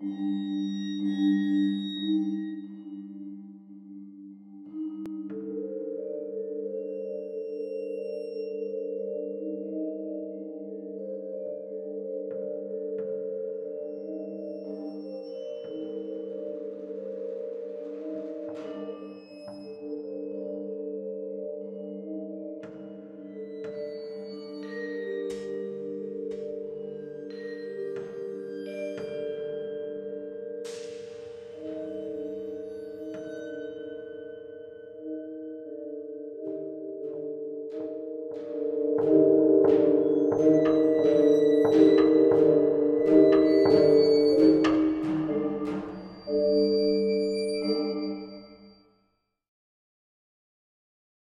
you